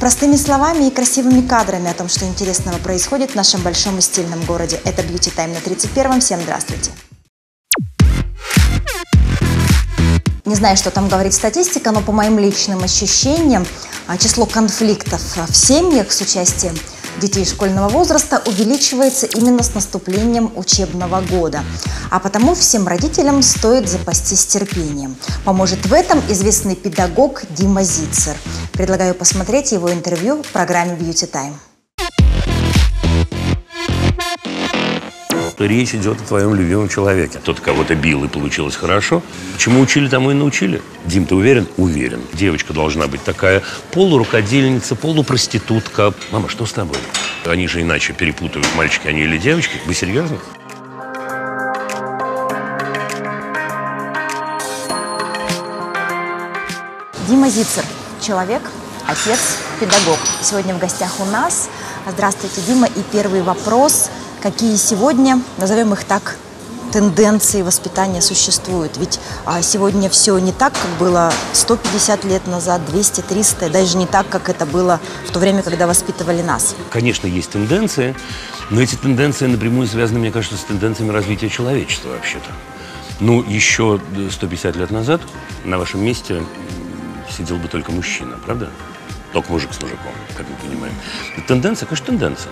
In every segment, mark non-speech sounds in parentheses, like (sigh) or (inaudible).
Простыми словами и красивыми кадрами о том, что интересного происходит в нашем большом и стильном городе. Это Beauty Time на 31-м. Всем здравствуйте. Не знаю, что там говорит статистика, но по моим личным ощущениям а, число конфликтов в семьях с участием детей школьного возраста увеличивается именно с наступлением учебного года. А потому всем родителям стоит запастись терпением. Поможет в этом известный педагог Дима Зицер. Предлагаю посмотреть его интервью в программе Beauty Time. Что речь идет о твоем любимом человеке. Кто-то кого-то бил и получилось хорошо. Чему учили, тому и научили. Дим, ты уверен? Уверен. Девочка должна быть такая полурукодельница, полупроститутка. Мама, что с тобой? Они же иначе перепутают, мальчики они или девочки. Вы серьезно? Дима Зицер. Человек, отец, педагог. Сегодня в гостях у нас. Здравствуйте, Дима. И первый вопрос – какие сегодня, назовем их так, тенденции воспитания существуют. Ведь а, сегодня все не так, как было 150 лет назад, 200, 300, даже не так, как это было в то время, когда воспитывали нас. Конечно, есть тенденции, но эти тенденции напрямую связаны, мне кажется, с тенденциями развития человечества вообще-то. Ну, еще 150 лет назад на вашем месте сидел бы только мужчина, правда? Только мужик с мужиком, как мы понимаем. Тенденция, конечно, тенденция.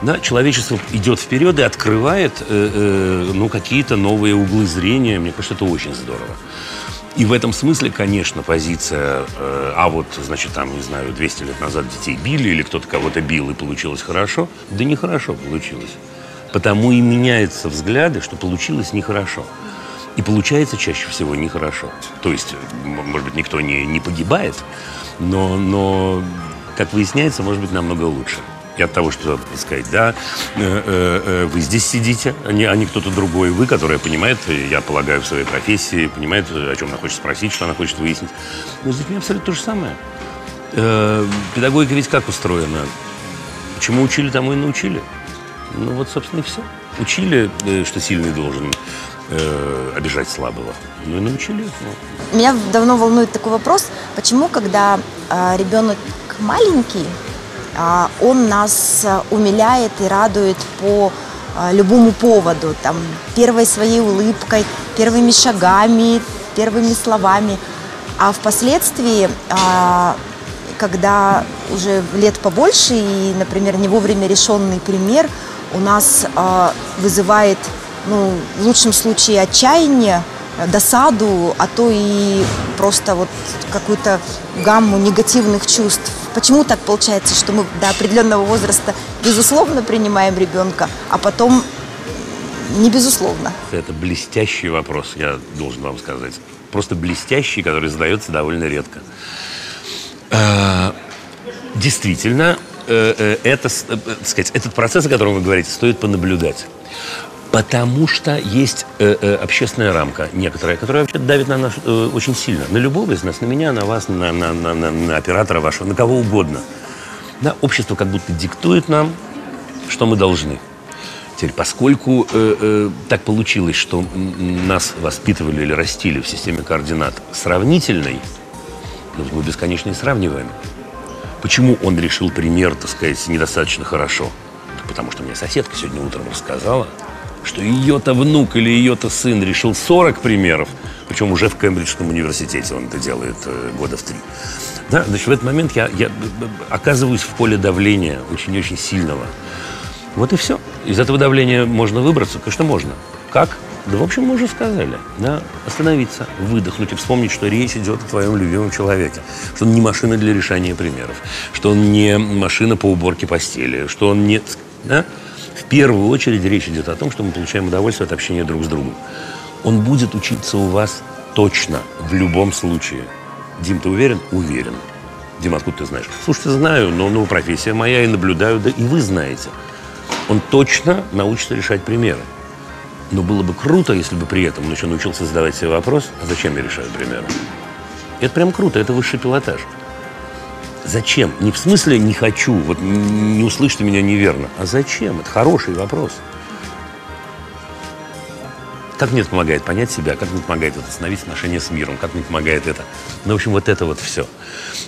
Да, человечество идет вперед и открывает э, э, ну, какие-то новые углы зрения. Мне кажется, это очень здорово. И в этом смысле, конечно, позиция, э, а вот, значит, там, не знаю, 200 лет назад детей били или кто-то кого-то бил и получилось хорошо, да нехорошо получилось. Потому и меняются взгляды, что получилось нехорошо. И получается чаще всего нехорошо. То есть, может быть, никто не, не погибает, но, но, как выясняется, может быть намного лучше. И от того, что, сказать, да, э, э, э, вы здесь сидите, а не, а не кто-то другой. Вы, которая понимает, я полагаю, в своей профессии, понимает, о чем она хочет спросить, что она хочет выяснить. Но с детьми абсолютно то же самое. Педагогика ведь как устроена? Чему учили, тому и научили. Ну вот, собственно, и все. Учили, что сильный должен э, обижать слабого. Ну и научили. Меня давно волнует такой вопрос, почему, когда э, ребенок маленький, он нас умиляет и радует по э, любому поводу, там, первой своей улыбкой, первыми шагами, первыми словами, а впоследствии э, когда уже лет побольше и, например, не вовремя решенный пример у нас э, вызывает ну, в лучшем случае отчаяние, досаду, а то и просто вот какую-то гамму негативных чувств. Почему так получается, что мы до определенного возраста безусловно принимаем ребенка, а потом не безусловно? Это блестящий вопрос, я должен вам сказать. Просто блестящий, который задается довольно редко. Э, действительно, э, э, это, сказать, этот процесс, о котором вы говорите, стоит понаблюдать. Потому что есть э, э, общественная рамка некоторая, которая вообще давит на нас э, очень сильно. На любого из нас, на меня, на вас, на, на, на, на, на оператора вашего, на кого угодно. Да, общество как будто диктует нам, что мы должны. Теперь, поскольку э, э, так получилось, что нас воспитывали или растили в системе координат сравнительной, ну, мы бесконечно и сравниваем. Почему он решил пример, так сказать, недостаточно хорошо? Потому что мне соседка сегодня утром рассказала, что ее-то внук или ее-то сын решил 40 примеров, причем уже в Кембриджском университете он это делает э, года в три. Да, значит, в этот момент я, я оказываюсь в поле давления очень-очень сильного. Вот и все. Из этого давления можно выбраться? Конечно, можно. Как? Да, в общем, мы уже сказали. Да? Остановиться, выдохнуть и вспомнить, что речь идет о твоем любимом человеке. Что он не машина для решения примеров. Что он не машина по уборке постели. Что он не... Да? Первую очередь речь идет о том, что мы получаем удовольствие от общения друг с другом. Он будет учиться у вас точно, в любом случае. Дим, ты уверен? Уверен. Дим, откуда ты знаешь? Слушайте, знаю, но ну, профессия моя, и наблюдаю, да и вы знаете. Он точно научится решать примеры. Но было бы круто, если бы при этом он еще научился задавать себе вопрос, а зачем я решаю примеры? Это прям круто, это высший пилотаж. Зачем? Не в смысле не хочу, вот не услышьте меня неверно. А зачем? Это хороший вопрос. Как мне это помогает понять себя, как мне помогает это остановить отношения с миром, как мне помогает это. Ну, в общем, вот это вот все.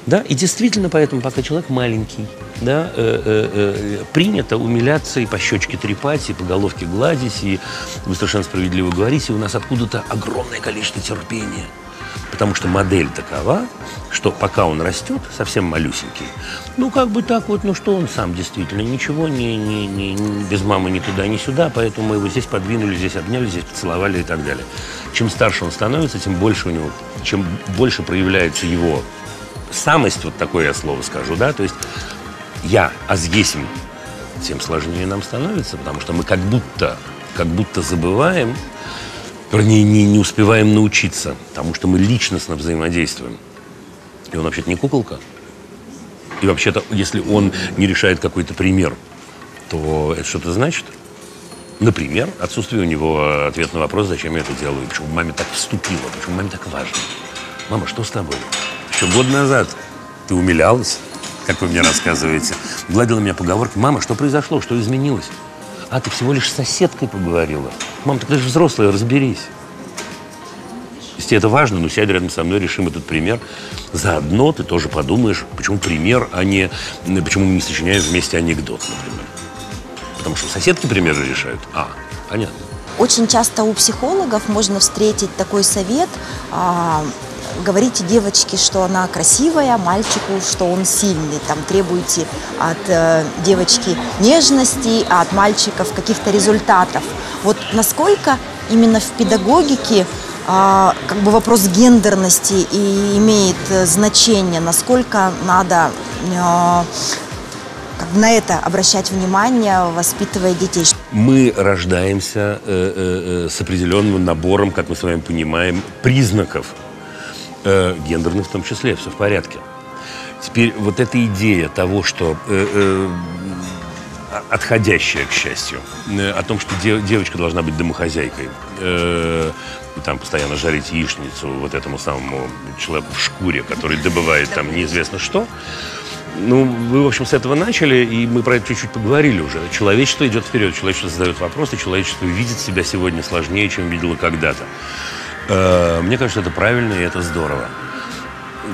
Да, и действительно, поэтому, пока человек маленький, да, э, э, э, принято умиляться и по щечке трепать, и по головке гладить, и вы совершенно справедливо говорите, у нас откуда-то огромное количество терпения. Потому что модель такова, что пока он растет, совсем малюсенький, ну, как бы так вот, ну, что он сам действительно, ничего не, не, не, без мамы ни туда, ни сюда, поэтому мы его здесь подвинули, здесь обняли, здесь поцеловали и так далее. Чем старше он становится, тем больше у него, чем больше проявляется его самость, вот такое я слово скажу, да, то есть я, а здесь тем сложнее нам становится, потому что мы как будто, как будто забываем, вернее, не, не успеваем научиться, потому что мы личностно взаимодействуем. И он вообще-то не куколка. И вообще-то, если он не решает какой-то пример, то это что-то значит? Например, отсутствие у него ответа на вопрос, зачем я это делаю, почему маме так вступила, почему маме так важно. Мама, что с тобой? Еще год назад ты умилялась, как вы мне рассказываете, гладила меня по говорке. Мама, что произошло, что изменилось? А, ты всего лишь с соседкой поговорила. Мам, ты же взрослая, разберись. Если это важно, ну сядь рядом со мной, решим этот пример. Заодно ты тоже подумаешь, почему пример, а не... Почему мы не сочиняем вместе анекдот, например. Потому что соседки примеры решают. А, понятно. Очень часто у психологов можно встретить такой совет. Говорите девочке, что она красивая, мальчику, что он сильный. Там требуете от э, девочки нежности, а от мальчиков каких-то результатов. Вот насколько именно в педагогике а, как бы вопрос гендерности и имеет э, значение, насколько надо а, на это обращать внимание, воспитывая детей. Мы рождаемся э, э, э, с определенным набором, как мы с вами понимаем, признаков, э, гендерных в том числе, все в порядке. Теперь вот эта идея того, что э, э, отходящая, к счастью, э, о том, что дев, девочка должна быть домохозяйкой, э, там постоянно жарить яичницу вот этому самому человеку в шкуре, который добывает там неизвестно что. Ну, вы, в общем, с этого начали, и мы про это чуть-чуть поговорили уже. Человечество идет вперед, человечество задает вопросы, человечество видит себя сегодня сложнее, чем видело когда-то. Э, мне кажется, это правильно и это здорово.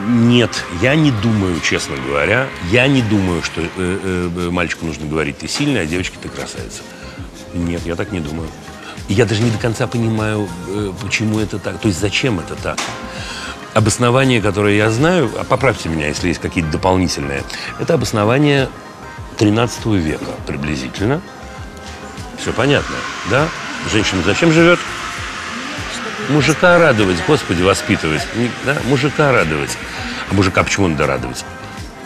Нет, я не думаю, честно говоря, я не думаю, что э, э, мальчику нужно говорить «ты сильная», а девочке «ты красавица». Нет, я так не думаю. Я даже не до конца понимаю, э, почему это так, то есть зачем это так. Обоснование, которое я знаю, а поправьте меня, если есть какие-то дополнительные, это обоснование 13 века приблизительно. Все понятно, да? Женщина зачем живет? Мужика радовать, Господи, воспитывать. Да? Мужика радовать. А мужика почему надо радовать?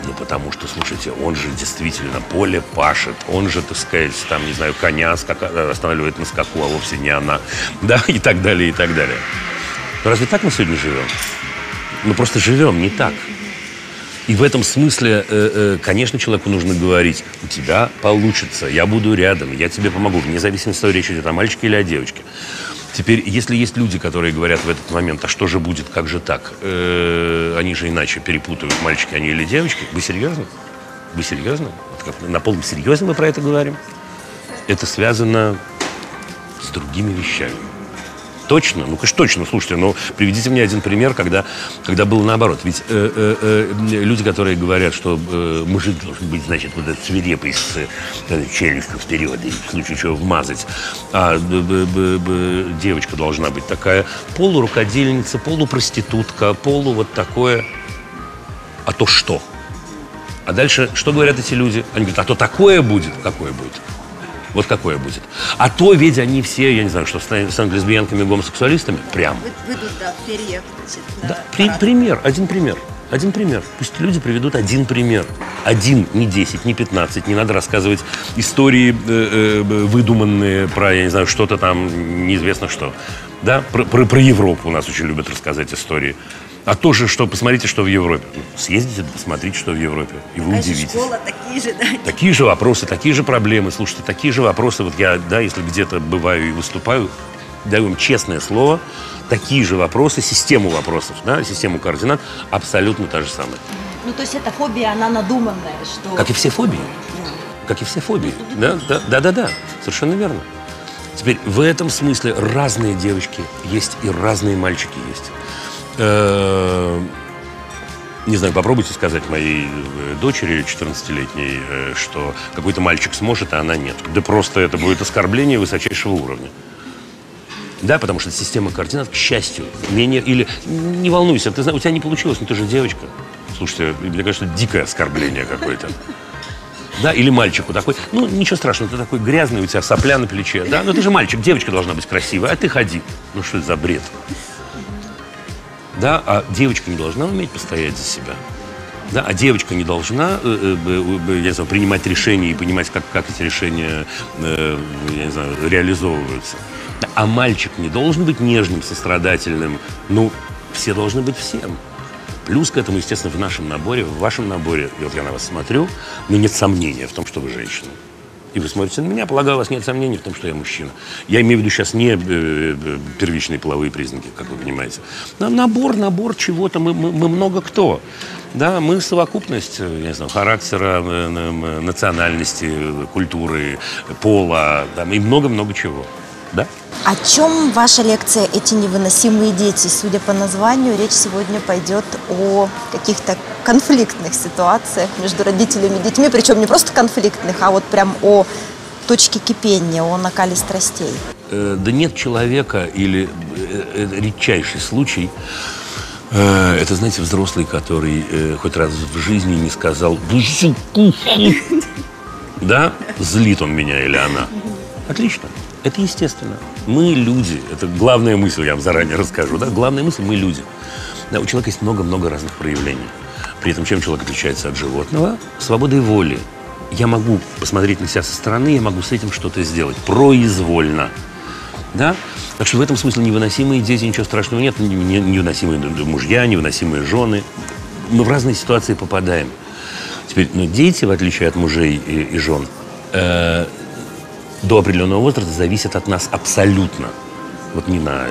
Ну, потому что, слушайте, он же действительно поле пашет, он же, так сказать, там, не знаю, коня останавливает на скаку, а вовсе не она, (laughs) да, и так далее, и так далее. Но разве так мы сегодня живем? Мы просто живем не так. И в этом смысле, э, э, конечно, человеку нужно говорить, у тебя получится, я буду рядом, я тебе помогу, вне зависимости от того, речь идет о мальчике или о девочке. Теперь, если есть люди, которые говорят в этот момент, а что же будет, как же так, э, они же иначе перепутают, мальчики они или девочки, вы серьезно? Вы серьезно? Вот как, на полном серьезе мы про это говорим? Это связано с другими вещами. Точно? Ну, конечно, точно. Слушайте, ну, приведите мне один пример, когда, когда было наоборот. Ведь э, э, э, люди, которые говорят, что э, мужик должен быть, значит, вот этот свирепый с э, челюстью вперед, и в случае чего вмазать, а б, б, б, девочка должна быть такая полурукодельница, полупроститутка, полу вот такое. А то что? А дальше что говорят эти люди? Они говорят, а то такое будет. Какое будет? Вот какое будет. А то ведь они все, я не знаю, что станут лесбиянками, гомосексуалистами, прям. Выйдут, да, перьях, значит, да, при, пример, один пример. Один пример. Пусть люди приведут один пример. Один, не 10, не 15. Не надо рассказывать истории э, э, выдуманные про, я не знаю, что-то там, неизвестно что. Да, про, про, про Европу у нас очень любят рассказать истории. А тоже, что посмотрите, что в Европе. Ну, съездите, посмотрите, что в Европе. И вы Такая удивитесь. школа, такие же, да. Такие же вопросы, такие же проблемы. Слушайте, такие же вопросы. Вот я, да, если где-то бываю и выступаю, даю им честное слово, такие же вопросы, систему вопросов, да, систему координат, абсолютно та же самая. Ну, то есть эта фобия, она надуманная, что... Как и все фобии. Как и все фобии. Да, да, да, да, да. Совершенно верно. Теперь в этом смысле разные девочки есть и разные мальчики есть. Э, не знаю, попробуйте сказать моей э, дочери 14-летней, э, что какой-то мальчик сможет, а она нет. Да просто это будет оскорбление высочайшего уровня. Да, потому что система координат, к счастью, менее... Или не волнуйся, ты у тебя не получилось, но ты же девочка. Слушайте, мне кажется, дикое оскорбление какое-то. Да, или мальчику такой, ну, ничего страшного, ты такой грязный, у тебя сопля на плече, да, но ты же мальчик, девочка должна быть красивая, а ты ходи. Ну, что это за бред? Да, а девочка не должна уметь постоять за себя. Да, а девочка не должна э, э, я не знаю, принимать решения и понимать, как, как эти решения э, я не знаю, реализовываются. А мальчик не должен быть нежным, сострадательным. Ну, все должны быть всем. Плюс к этому, естественно, в нашем наборе, в вашем наборе, вот я на вас смотрю, ну, нет сомнения в том, что вы женщина. И вы смотрите на меня, полагаю, у вас нет сомнений в том, что я мужчина. Я имею в виду сейчас не э, э, первичные половые признаки, как вы понимаете. Набор, набор чего-то, мы, мы, мы много кто. Да, мы совокупность, э, я не знаю, характера, национальности, культуры, пола, да, и много-много чего. Да? О чем ваша лекция «Эти невыносимые дети»? Судя по названию, речь сегодня пойдет о каких-то конфликтных ситуациях между родителями и детьми, причем не просто конфликтных, а вот прям о точке кипения, о накале страстей. Э, да нет человека или э, э, редчайший случай, это, знаете, взрослый, который э, хоть раз в жизни не сказал Да? (laughs) Злит он меня или она. Отлично. Это естественно. Мы люди. Это главная мысль, я вам заранее расскажу. Да? Главная мысль – мы люди. Да, у человека есть много-много разных проявлений. При этом чем человек отличается от животного? Свободой воли. Я могу посмотреть на себя со стороны, я могу с этим что-то сделать. Произвольно. Да? Так что в этом смысле невыносимые дети, ничего страшного нет. Невыносимые мужья, невыносимые жены. Мы в разные ситуации попадаем. Теперь, но дети, в отличие от мужей и, и жен, э, до определенного возраста зависят от нас абсолютно. Вот не на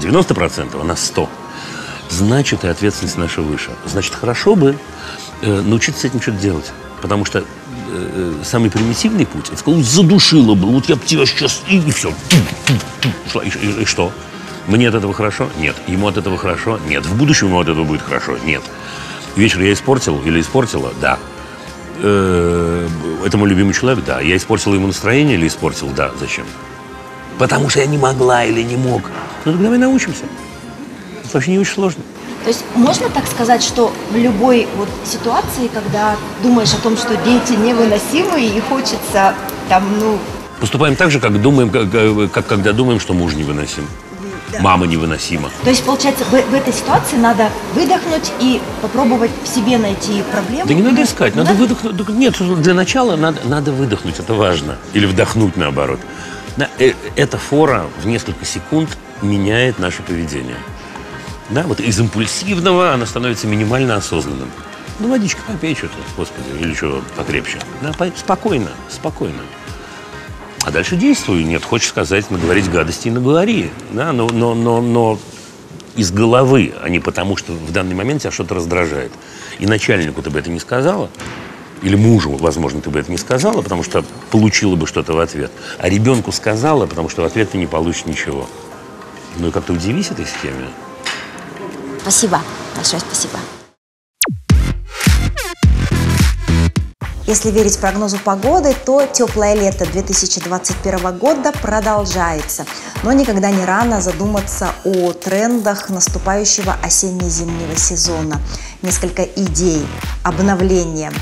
90%, а на 100%. Значит, и ответственность наша выше. Значит, хорошо бы э, научиться с этим что-то делать. Потому что э, э самый примитивный путь, это сказал, задушила бы, вот я бы тебя сейчас, и, и все. И, и, и что? Мне от этого хорошо? Нет. Ему от этого хорошо? Нет. В будущем ему от этого будет хорошо? Нет. Вечер я испортил или испортила? Да. Э, это мой любимый человек, да. Я испортил ему настроение или испортил? Да. Зачем? Потому что я не могла или не мог. Ну, тогда мы научимся. Это вообще не очень сложно. То есть можно так сказать, что в любой вот ситуации, когда думаешь о том, что дети невыносимые и хочется там, ну... Поступаем так же, как думаем, как, как когда думаем, что муж невыносим да. мама невыносима. То есть, получается, в, в этой ситуации надо выдохнуть и попробовать в себе найти проблему? Да не надо искать, надо, надо выдохнуть. Нет, для начала надо, надо выдохнуть, это важно. Или вдохнуть наоборот. Э, эта фора в несколько секунд меняет наше поведение. Да, вот из импульсивного она становится минимально осознанным. Ну, водичка попей что-то, господи, или что покрепче. Да, спокойно, спокойно. А дальше действуй. Нет, хочешь сказать, наговорить гадости и наговори. Да? Но, но, но, но из головы, а не потому, что в данный момент тебя что-то раздражает. И начальнику ты бы это не сказала, или мужу, возможно, ты бы это не сказала, потому что получила бы что-то в ответ. А ребенку сказала, потому что в ответ ты не получишь ничего. Ну и как-то удивись этой схеме. Спасибо. Большое спасибо. Если верить прогнозу погоды, то теплое лето 2021 года продолжается. Но никогда не рано задуматься о трендах наступающего осенне-зимнего сезона. Несколько идей обновления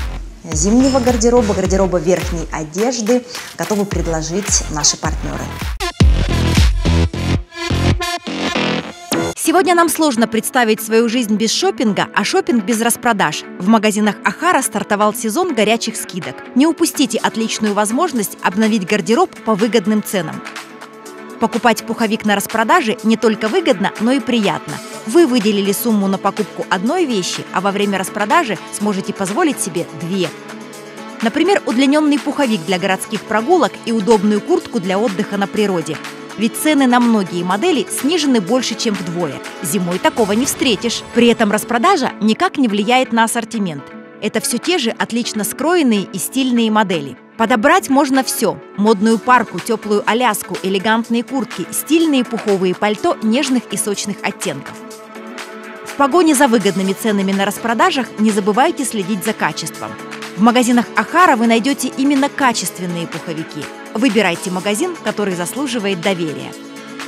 зимнего гардероба, гардероба верхней одежды готовы предложить наши партнеры. Сегодня нам сложно представить свою жизнь без шопинга, а шопинг без распродаж. В магазинах Ахара стартовал сезон горячих скидок. Не упустите отличную возможность обновить гардероб по выгодным ценам. Покупать пуховик на распродаже не только выгодно, но и приятно. Вы выделили сумму на покупку одной вещи, а во время распродажи сможете позволить себе две. Например, удлиненный пуховик для городских прогулок и удобную куртку для отдыха на природе – ведь цены на многие модели снижены больше, чем вдвое. Зимой такого не встретишь. При этом распродажа никак не влияет на ассортимент. Это все те же отлично скроенные и стильные модели. Подобрать можно все. Модную парку, теплую аляску, элегантные куртки, стильные пуховые пальто нежных и сочных оттенков. В погоне за выгодными ценами на распродажах не забывайте следить за качеством. В магазинах Ахара вы найдете именно качественные пуховики. Выбирайте магазин, который заслуживает доверия.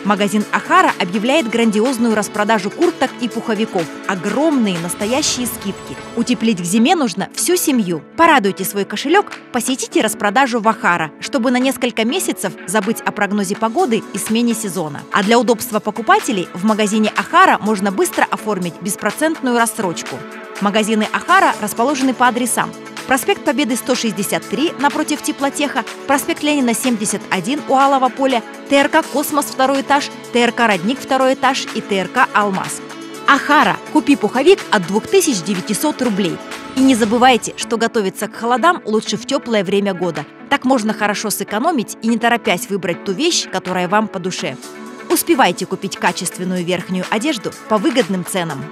Магазин Ахара объявляет грандиозную распродажу курток и пуховиков. Огромные настоящие скидки. Утеплить к зиме нужно всю семью. Порадуйте свой кошелек, посетите распродажу в Ахара, чтобы на несколько месяцев забыть о прогнозе погоды и смене сезона. А для удобства покупателей в магазине Ахара можно быстро оформить беспроцентную рассрочку. Магазины Ахара расположены по адресам проспект Победы 163 напротив Теплотеха, проспект Ленина 71 у Алого поля, ТРК «Космос» второй этаж, ТРК «Родник» второй этаж и ТРК «Алмаз». Ахара. Купи пуховик от 2900 рублей. И не забывайте, что готовиться к холодам лучше в теплое время года. Так можно хорошо сэкономить и не торопясь выбрать ту вещь, которая вам по душе. Успевайте купить качественную верхнюю одежду по выгодным ценам.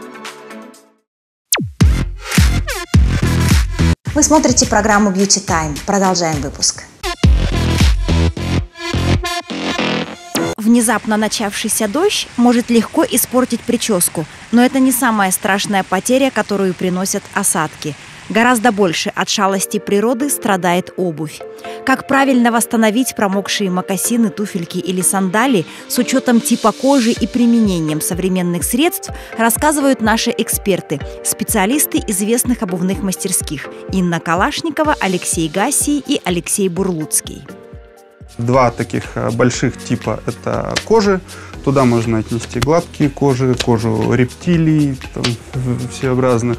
Вы смотрите программу Beauty Time. Продолжаем выпуск. Внезапно начавшийся дождь может легко испортить прическу, но это не самая страшная потеря, которую приносят осадки – Гораздо больше от шалости природы страдает обувь. Как правильно восстановить промокшие мокасины, туфельки или сандали с учетом типа кожи и применением современных средств, рассказывают наши эксперты, специалисты известных обувных мастерских Инна Калашникова, Алексей Гассий и Алексей Бурлуцкий. Два таких э, больших типа – это кожи. Туда можно отнести гладкие кожи, кожу рептилий, там, всеобразных,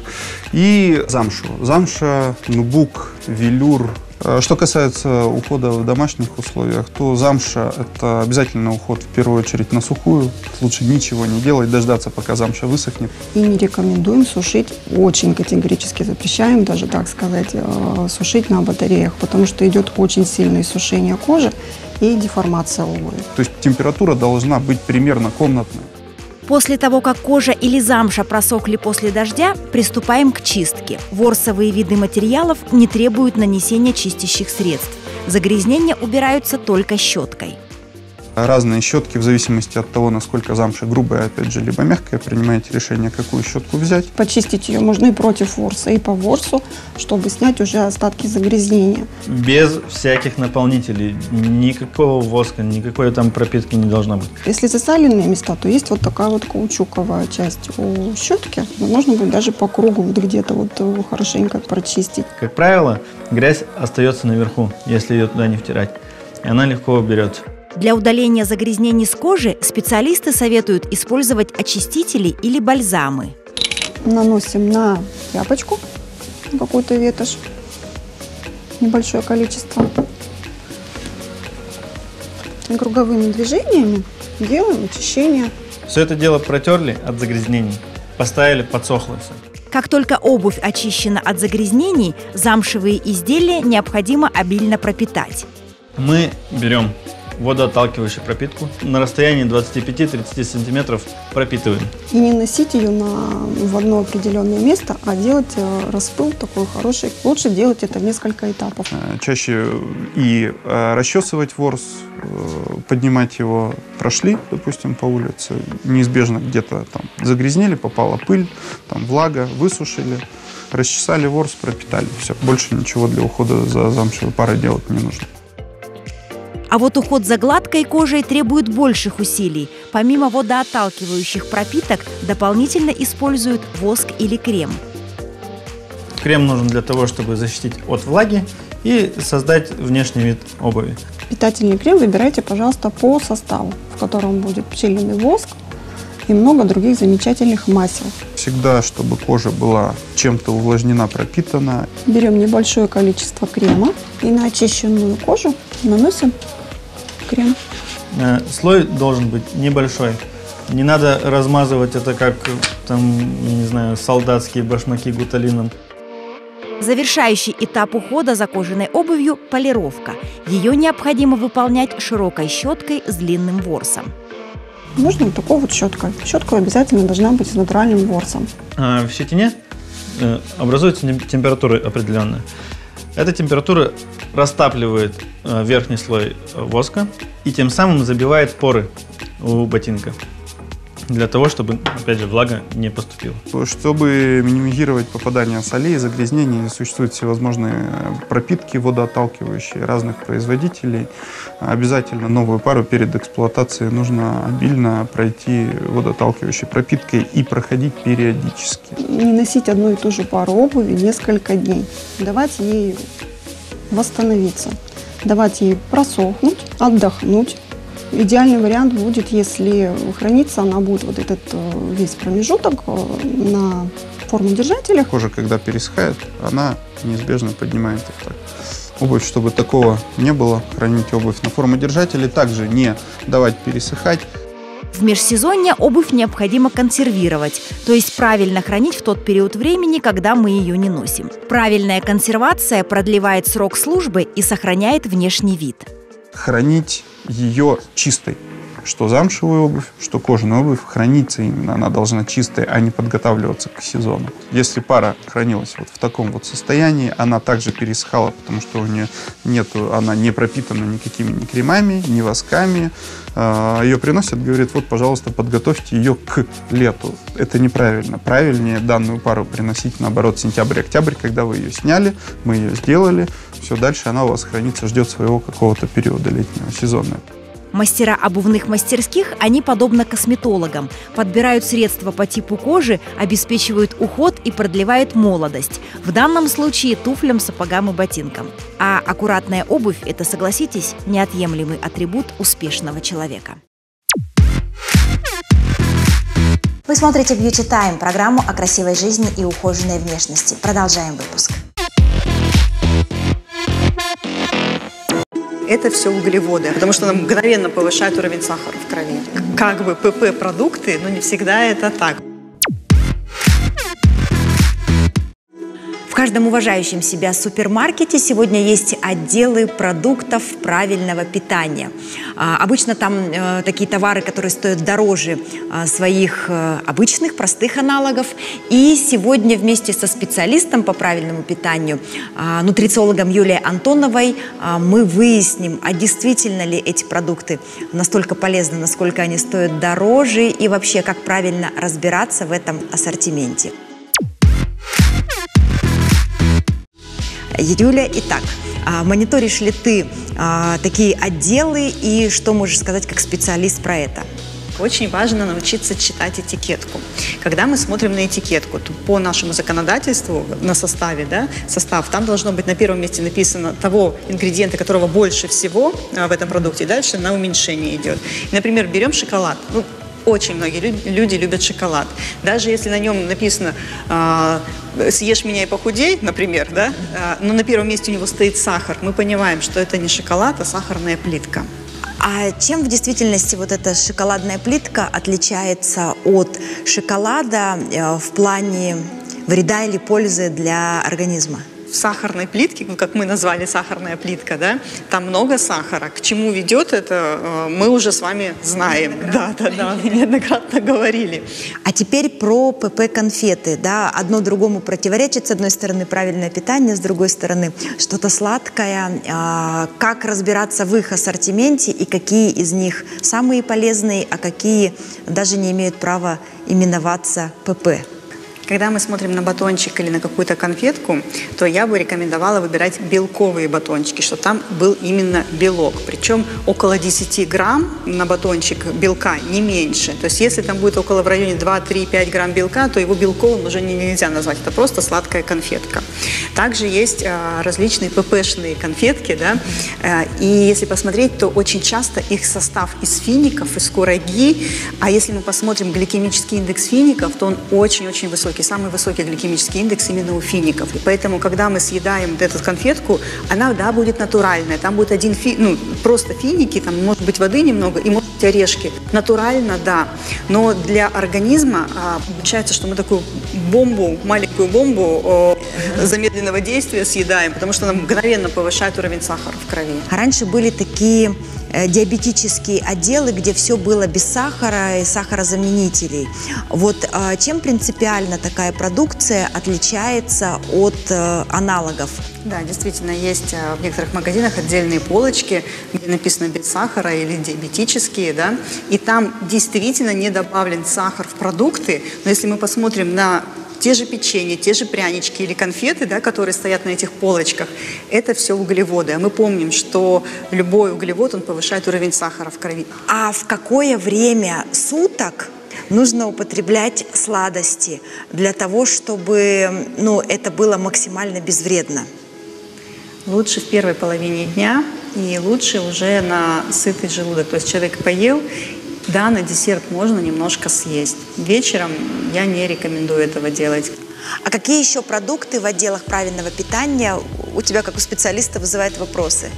и замшу. Замша, нубук, велюр, Э, что касается ухода в домашних условиях, то замша – это обязательно уход в первую очередь на сухую. Лучше ничего не делать, дождаться, пока замша высохнет. И не рекомендуем сушить, очень категорически запрещаем, даже так сказать, э, сушить на батареях, потому что идет очень сильное сушение кожи и деформация обуви. То есть температура должна быть примерно комнатная. После того, как кожа или замша просохли после дождя, приступаем к чистке. Ворсовые виды материалов не требуют нанесения чистящих средств. Загрязнения убираются только щеткой разные щетки в зависимости от того, насколько замша грубая, опять же, либо мягкая, принимаете решение, какую щетку взять. Почистить ее можно и против ворса, и по ворсу, чтобы снять уже остатки загрязнения. Без всяких наполнителей, никакого воска, никакой там пропитки не должно быть. Если засаленные места, то есть вот такая вот каучуковая часть у щетки. Можно будет даже по кругу вот где-то вот хорошенько прочистить. Как правило, грязь остается наверху, если ее туда не втирать. И она легко уберется. Для удаления загрязнений с кожи специалисты советуют использовать очистители или бальзамы. Наносим на тряпочку какую-то ветошь, небольшое количество. И круговыми движениями делаем очищение. Все это дело протерли от загрязнений, поставили, подсохло все. Как только обувь очищена от загрязнений, замшевые изделия необходимо обильно пропитать. Мы берем водоотталкивающую пропитку. На расстоянии 25-30 сантиметров пропитываем. И не носить ее на, в одно определенное место, а делать э, распыл такой хороший. Лучше делать это в несколько этапов. Э, чаще и э, расчесывать ворс, поднимать его, прошли, допустим, по улице, неизбежно где-то там загрязнили, попала пыль, там влага, высушили, расчесали ворс, пропитали. Все, больше ничего для ухода за замшевой парой делать не нужно. А вот уход за гладкой кожей требует больших усилий. Помимо водоотталкивающих пропиток, дополнительно используют воск или крем. Крем нужен для того, чтобы защитить от влаги и создать внешний вид обуви. Питательный крем выбирайте, пожалуйста, по составу, в котором будет пчелиный воск и много других замечательных масел. Всегда, чтобы кожа была чем-то увлажнена, пропитана. Берем небольшое количество крема и на очищенную кожу наносим крем? Э, слой должен быть небольшой. Не надо размазывать это как, там, я не знаю, солдатские башмаки гуталином. Завершающий этап ухода за кожаной обувью – полировка. Ее необходимо выполнять широкой щеткой с длинным ворсом. Можно вот такой вот щеткой. Щетка обязательно должна быть с натуральным ворсом. А в щетине э, образуется температура определенная. Эта температура растапливает э, верхний слой воска и тем самым забивает поры у ботинка для того, чтобы, опять же, влага не поступила. Чтобы минимизировать попадание солей, загрязнений, существуют всевозможные пропитки водоотталкивающие разных производителей. Обязательно новую пару перед эксплуатацией нужно обильно пройти водоотталкивающей пропиткой и проходить периодически. Не носить одну и ту же пару обуви несколько дней. Давать ей восстановиться, давать ей просохнуть, отдохнуть, Идеальный вариант будет, если хранится она будет вот этот э, весь промежуток э, на формодержателях. Кожа, когда пересыхает, она неизбежно поднимает эффект. Обувь, чтобы такого не было, хранить обувь на формодержателе, также не давать пересыхать. В межсезонье обувь необходимо консервировать, то есть правильно хранить в тот период времени, когда мы ее не носим. Правильная консервация продлевает срок службы и сохраняет внешний вид. Хранить ее чистой. Что замшевую обувь, что кожаную обувь хранится именно, она должна чистая, а не подготавливаться к сезону. Если пара хранилась вот в таком вот состоянии, она также пересыхала, потому что у нее нету, она не пропитана никакими ни кремами, ни восками. А, ее приносят, говорит, вот, пожалуйста, подготовьте ее к лету. Это неправильно. Правильнее данную пару приносить, наоборот, сентябрь-октябрь, когда вы ее сняли, мы ее сделали, все, дальше она у вас хранится, ждет своего какого-то периода летнего сезона. Мастера обувных мастерских, они подобно косметологам, подбирают средства по типу кожи, обеспечивают уход и продлевают молодость. В данном случае туфлям, сапогам и ботинкам. А аккуратная обувь – это, согласитесь, неотъемлемый атрибут успешного человека. Вы смотрите Beauty Time, программу о красивой жизни и ухоженной внешности. Продолжаем выпуск. Это все углеводы, потому что она мгновенно повышает уровень сахара в крови. Как бы ПП-продукты, но не всегда это так. Каждом уважающем себя супермаркете сегодня есть отделы продуктов правильного питания. А, обычно там э, такие товары, которые стоят дороже э, своих э, обычных, простых аналогов. И сегодня вместе со специалистом по правильному питанию, э, нутрициологом Юлией Антоновой, мы выясним, а действительно ли эти продукты настолько полезны, насколько они стоят дороже и вообще как правильно разбираться в этом ассортименте. Юля, итак, а, мониторишь ли ты а, такие отделы и что можешь сказать как специалист про это? Очень важно научиться читать этикетку. Когда мы смотрим на этикетку, то по нашему законодательству на составе, да, состав, там должно быть на первом месте написано того ингредиента, которого больше всего а, в этом продукте, дальше на уменьшение идет. Например, берем шоколад. Ну, очень многие люди любят шоколад. Даже если на нем написано э, «съешь меня и похудей», например, да, э, но на первом месте у него стоит сахар, мы понимаем, что это не шоколад, а сахарная плитка. А чем в действительности вот эта шоколадная плитка отличается от шоколада э, в плане вреда или пользы для организма? В сахарной плитке, ну, как мы назвали сахарная плитка, да, там много сахара. К чему ведет это, э, мы уже с вами знаем. Да, да, да, мы неоднократно говорили. А теперь про ПП-конфеты. Да, одно другому противоречит. С одной стороны, правильное питание, с другой стороны, что-то сладкое. А, как разбираться в их ассортименте и какие из них самые полезные, а какие даже не имеют права именоваться ПП? Когда мы смотрим на батончик или на какую-то конфетку, то я бы рекомендовала выбирать белковые батончики, чтобы там был именно белок. Причем около 10 грамм на батончик белка, не меньше. То есть если там будет около в районе 2-3-5 грамм белка, то его белковым уже нельзя назвать. Это просто сладкая конфетка. Также есть а, различные ППшные конфетки. Да? А, и если посмотреть, то очень часто их состав из фиников, из кураги. А если мы посмотрим гликемический индекс фиников, то он очень-очень высокий высокий, самый высокий гликемический индекс именно у фиников. И поэтому, когда мы съедаем вот эту конфетку, она, да, будет натуральная. Там будет один, фи, ну, просто финики, там может быть воды немного и может быть орешки. Натурально, да. Но для организма а, получается, что мы такую бомбу, маленькую бомбу о, замедленного действия съедаем, потому что она мгновенно повышает уровень сахара в крови. Раньше были такие диабетические отделы, где все было без сахара и сахарозаменителей. Вот э, чем принципиально такая продукция отличается от э, аналогов? Да, действительно, есть э, в некоторых магазинах отдельные полочки, где написано без сахара или диабетические, да, и там действительно не добавлен сахар в продукты, но если мы посмотрим на те же печенье, те же прянички или конфеты, да, которые стоят на этих полочках, это все углеводы. А мы помним, что любой углевод, он повышает уровень сахара в крови. А в какое время суток нужно употреблять сладости для того, чтобы ну, это было максимально безвредно? Лучше в первой половине дня и лучше уже на сытый желудок. То есть человек поел, да, на десерт можно немножко съесть. Вечером я не рекомендую этого делать. А какие еще продукты в отделах правильного питания у тебя, как у специалиста, вызывают вопросы?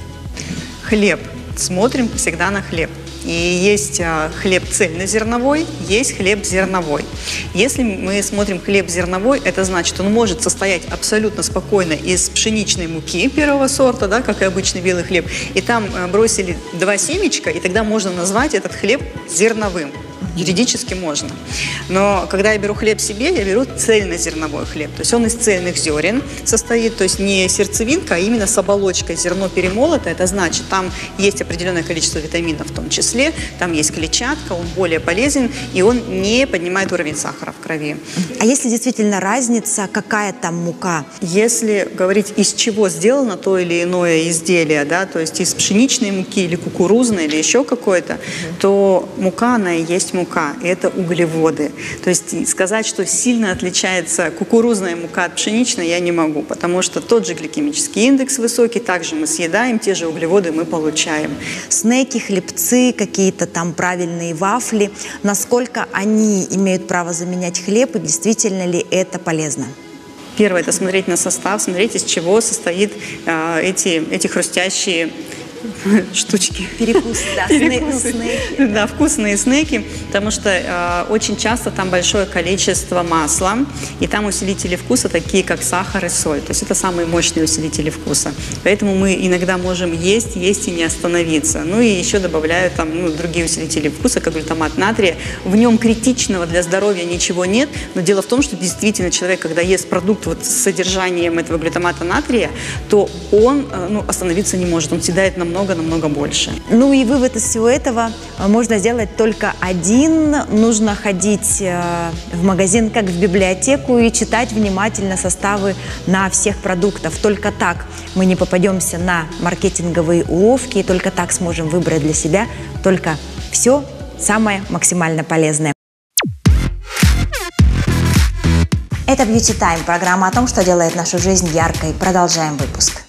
Хлеб. Смотрим всегда на хлеб. И есть а, хлеб цельнозерновой, есть хлеб зерновой. Если мы смотрим хлеб зерновой, это значит, он может состоять абсолютно спокойно из пшеничной муки первого сорта, да, как и обычный белый хлеб. И там а, бросили два семечка, и тогда можно назвать этот хлеб зерновым. Юридически можно. Но когда я беру хлеб себе, я беру цельнозерновой хлеб. То есть он из цельных зерен состоит, то есть не сердцевинка, а именно с оболочкой. Зерно перемолото, это значит, там есть определенное количество витаминов в том числе, там есть клетчатка, он более полезен, и он не поднимает уровень сахара в крови. А если действительно разница, какая там мука? Если говорить, из чего сделано то или иное изделие, да, то есть из пшеничной муки или кукурузной или еще какой-то, то мука, она и есть мука мука, и это углеводы. То есть сказать, что сильно отличается кукурузная мука от пшеничной, я не могу, потому что тот же гликемический индекс высокий, также мы съедаем, те же углеводы мы получаем. Снеки, хлебцы, какие-то там правильные вафли, насколько они имеют право заменять хлеб и действительно ли это полезно? Первое – это смотреть на состав, смотреть, из чего состоит э, эти, эти хрустящие штучки. Перекусы, да, Перекусы. снеки. Да, вкусные снеки, потому что э, очень часто там большое количество масла, и там усилители вкуса такие, как сахар и соль. То есть это самые мощные усилители вкуса. Поэтому мы иногда можем есть, есть и не остановиться. Ну и еще добавляют там ну, другие усилители вкуса, как глютамат натрия. В нем критичного для здоровья ничего нет, но дело в том, что действительно человек, когда ест продукт вот с содержанием этого глютамата натрия, то он э, ну, остановиться не может, он съедает намного намного-намного больше. Ну и вывод из всего этого э, можно сделать только один. Нужно ходить э, в магазин, как в библиотеку, и читать внимательно составы на всех продуктов. Только так мы не попадемся на маркетинговые уловки, и только так сможем выбрать для себя только все самое максимально полезное. Это Beauty Time, программа о том, что делает нашу жизнь яркой. Продолжаем выпуск.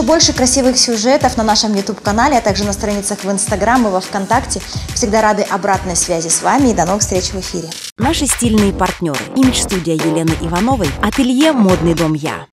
Еще больше красивых сюжетов на нашем YouTube-канале, а также на страницах в Инстаграм и во Вконтакте. Всегда рады обратной связи с вами и до новых встреч в эфире. Наши стильные партнеры. Имидж-студия Елены Ивановой. Ателье «Модный дом Я».